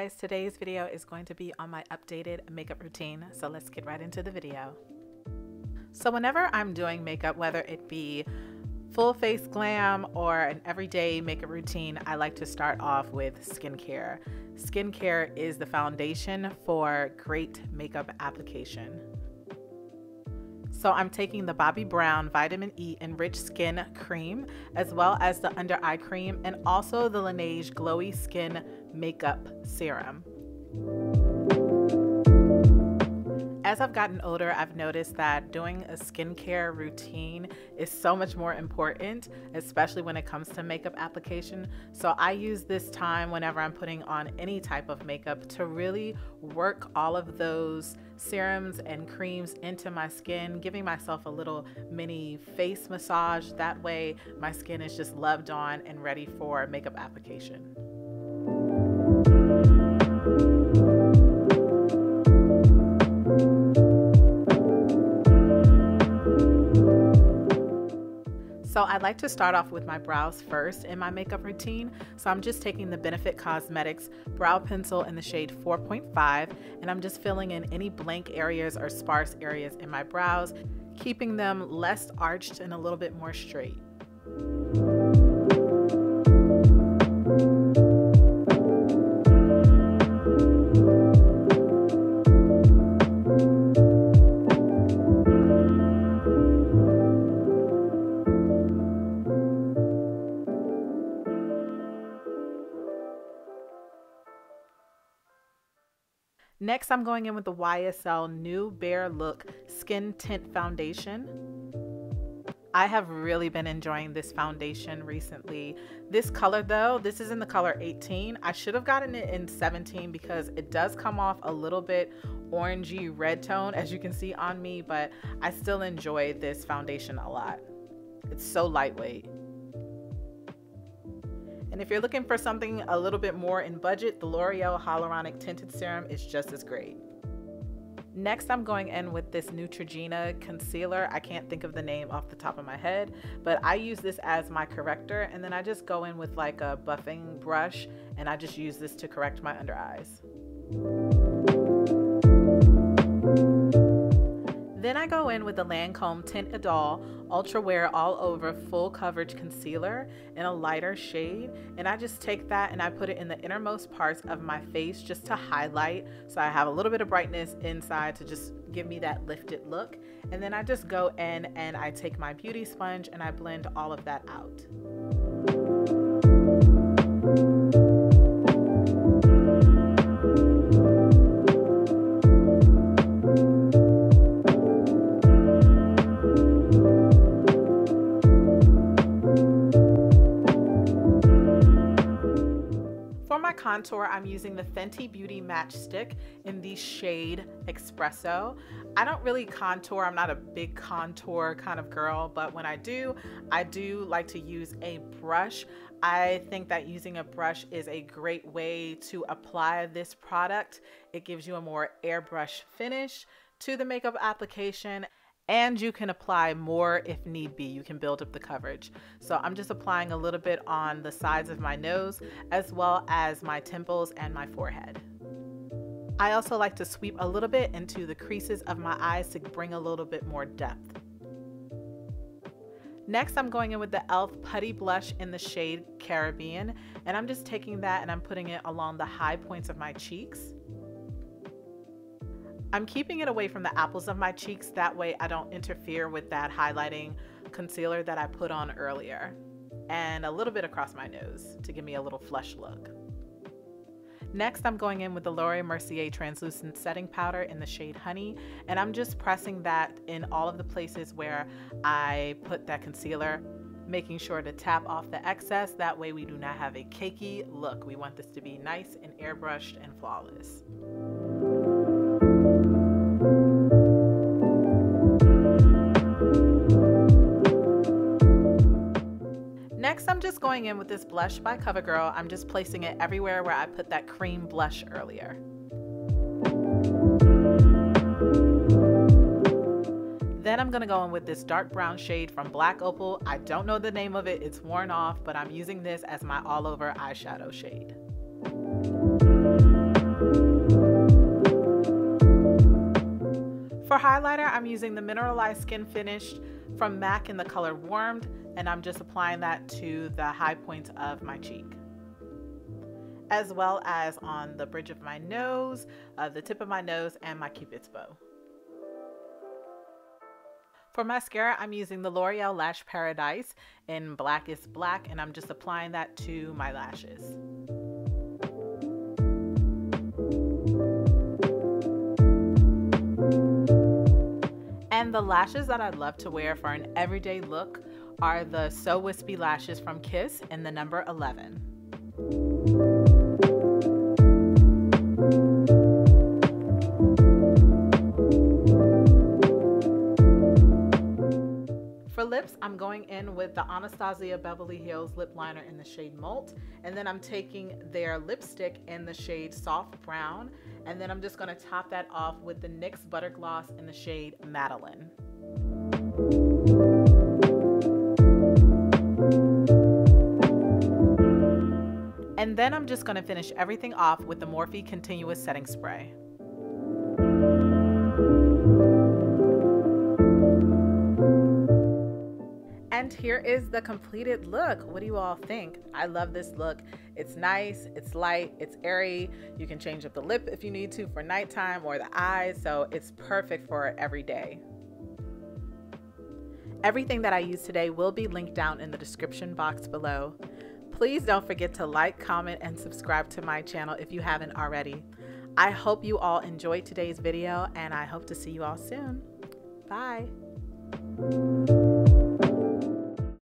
guys, today's video is going to be on my updated makeup routine, so let's get right into the video. So whenever I'm doing makeup, whether it be full face glam or an everyday makeup routine, I like to start off with skincare. Skincare is the foundation for great makeup application. So I'm taking the Bobbi Brown Vitamin E Enriched Skin Cream, as well as the under eye cream, and also the Laneige Glowy Skin Makeup Serum. As I've gotten older, I've noticed that doing a skincare routine is so much more important, especially when it comes to makeup application. So I use this time whenever I'm putting on any type of makeup to really work all of those serums and creams into my skin, giving myself a little mini face massage. That way, my skin is just loved on and ready for makeup application. So I like to start off with my brows first in my makeup routine. So I'm just taking the Benefit Cosmetics Brow Pencil in the shade 4.5 and I'm just filling in any blank areas or sparse areas in my brows, keeping them less arched and a little bit more straight. Next, I'm going in with the YSL Nu Bare Look Skin Tint Foundation. I have really been enjoying this foundation recently. This color though, this is in the color 18. I should have gotten it in 17 because it does come off a little bit orangey red tone as you can see on me, but I still enjoy this foundation a lot. It's so lightweight. And if you're looking for something a little bit more in budget, the L'Oreal Hyaluronic Tinted Serum is just as great. Next, I'm going in with this Neutrogena concealer. I can't think of the name off the top of my head, but I use this as my corrector and then I just go in with like a buffing brush and I just use this to correct my under eyes. Then I go in with the Lancome Teint Idole Ultra Wear All Over Full Coverage Concealer in a lighter shade. And I just take that and I put it in the innermost parts of my face just to highlight. So I have a little bit of brightness inside to just give me that lifted look. And then I just go in and I take my beauty sponge and I blend all of that out. Contour, I'm using the Fenty Beauty Match Stick in the shade Espresso. I don't really contour, I'm not a big contour kind of girl, but when I do, I do like to use a brush. I think that using a brush is a great way to apply this product. It gives you a more airbrush finish to the makeup application and you can apply more if need be. You can build up the coverage. So I'm just applying a little bit on the sides of my nose as well as my temples and my forehead. I also like to sweep a little bit into the creases of my eyes to bring a little bit more depth. Next, I'm going in with the e.l.f. Putty Blush in the shade Caribbean, and I'm just taking that and I'm putting it along the high points of my cheeks. I'm keeping it away from the apples of my cheeks. That way I don't interfere with that highlighting concealer that I put on earlier. And a little bit across my nose to give me a little flush look. Next, I'm going in with the Laura Mercier Translucent Setting Powder in the shade Honey, and I'm just pressing that in all of the places where I put that concealer, making sure to tap off the excess. That way we do not have a cakey look. We want this to be nice and airbrushed and flawless. just going in with this blush by CoverGirl. I'm just placing it everywhere where I put that cream blush earlier. Then I'm gonna go in with this dark brown shade from Black Opal. I don't know the name of it, it's worn off, but I'm using this as my all over eyeshadow shade. For highlighter, I'm using the Mineralized Skin Finish from MAC in the color Warmed, and I'm just applying that to the high points of my cheek as well as on the bridge of my nose, uh, the tip of my nose, and my cupid's bow. For mascara, I'm using the L'Oreal Lash Paradise in Blackest Black, and I'm just applying that to my lashes. And the lashes that I love to wear for an everyday look are the So Wispy lashes from Kiss in the number 11. Lips, I'm going in with the Anastasia Beverly Hills lip liner in the shade Malt. And then I'm taking their lipstick in the shade Soft Brown. And then I'm just gonna top that off with the NYX Butter Gloss in the shade Madeline. And then I'm just gonna finish everything off with the Morphe Continuous Setting Spray. And here is the completed look. What do you all think? I love this look. It's nice, it's light, it's airy. You can change up the lip if you need to for nighttime or the eyes, so it's perfect for every day. Everything that I use today will be linked down in the description box below. Please don't forget to like, comment, and subscribe to my channel if you haven't already. I hope you all enjoyed today's video and I hope to see you all soon. Bye.